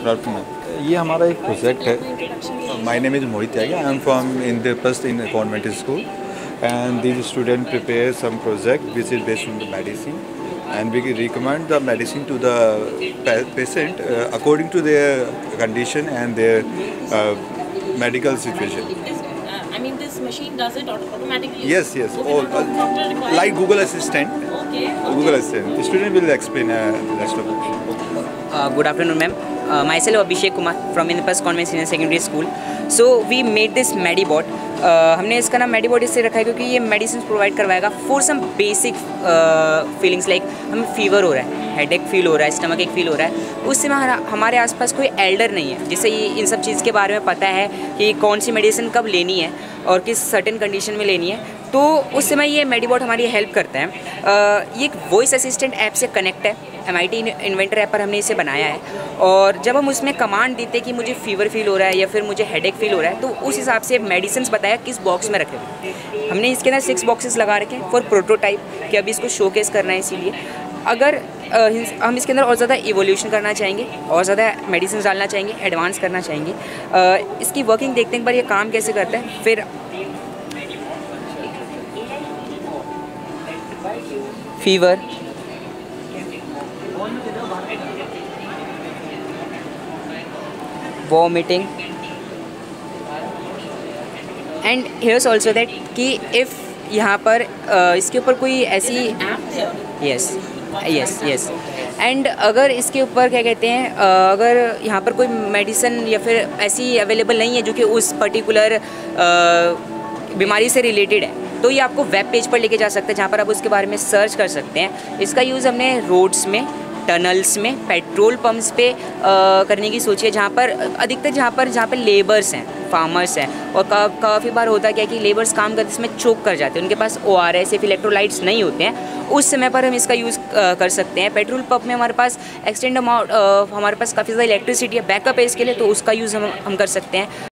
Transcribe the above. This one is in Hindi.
गुड आफ्टरनून ये हमारा एक प्रोजेक्ट है my name is Mohit Tyagi I am from Indraprastha in convent school these students prepare some project which is based on the medicine and we recommend the medicine to the pa- patient uh, according to their condition and their uh, medical situation. This, uh, I mean, this machine does it automatically. Yes, yes, all, uh, like Google Assistant. Okay. okay. Google Assistant. The student will explain uh, the rest of it. Uh, good afternoon, ma'am. Uh, myself Abhishek Kumar from Indraprasth Convent Senior Secondary School. So we made this. Uh, हमने इसका नाम मेडीबॉट इससे रखा है क्योंकि ये मेडिसिन प्रोवाइड करवाएगा for some basic feelings like हमें फीवर हो रहा है हेड एक फील हो रहा है स्टमक एक फील हो रहा है उस समय हमारा हमारे आसपास कोई एल्डर नहीं है जिससे ये इन सब चीज़ के बारे में पता है कि कौन सी मेडिसिन कब लेनी है और किस सर्टेन कंडीशन में लेनी है तो उस समय ये मेडीबॉट हमारी हेल्प करते हैं। ये एक वॉइस असिस्टेंट ऐप से कनेक्ट है। M I T inventor app पर हमने इसे बनाया है। और जब हम उसमें कमांड देते कि मुझे फीवर फील हो रहा है या फिर मुझे हेडेक फील हो रहा है तो उस हिसाब से मेडिसिन बताया किस बॉक्स में रखें हमने इसके अंदर सिक्स बॉक्सेस लगा रखे हैं फॉर प्रोटोटाइप कि अभी इसको शोकेस करना है इसीलिए। अगर हम इसके अंदर और ज़्यादा इवोल्यूशन करना चाहेंगे और ज़्यादा मेडिसिन डालना चाहेंगे एडवांस करना चाहेंगे। इसकी वर्किंग देखते हैं एक बार ये काम कैसे करता है फिर fever vomiting and hairs also that कि इफ़ यहाँ पर इसके ऊपर कोई ऐसी. यस यस यस एंड अगर इसके ऊपर क्या कहते हैं अगर यहाँ पर कोई मेडिसिन या फिर ऐसी अवेलेबल नहीं है जो कि उस पर्टिकुलर बीमारी से रिलेटेड है तो ये आपको वेब पेज पर लेके जा सकते हैं, जहाँ पर आप उसके बारे में सर्च कर सकते हैं। इसका यूज़ हमने रोड्स में टनल्स में पेट्रोल पंप्स पे अ, करने की सोची है जहाँ पर अधिकतर जहाँ पर जहाँ पर लेबर्स हैं फार्मर्स हैं और काफ़ी बार होता क्या है कि लेबर्स काम करते समय चोक कर जाते हैं उनके पास ओ आर एस इलेक्ट्रोलाइट्स नहीं होते हैं उस समय पर हम इसका यूज़ कर सकते हैं। पेट्रोल पंप में हमारे पास एक्सटेंड अमाउंट हमारे पास काफ़ी ज़्यादा इलेक्ट्रिसिटी है बैकअप है इसके लिए तो उसका यूज़ हम हम कर सकते हैं।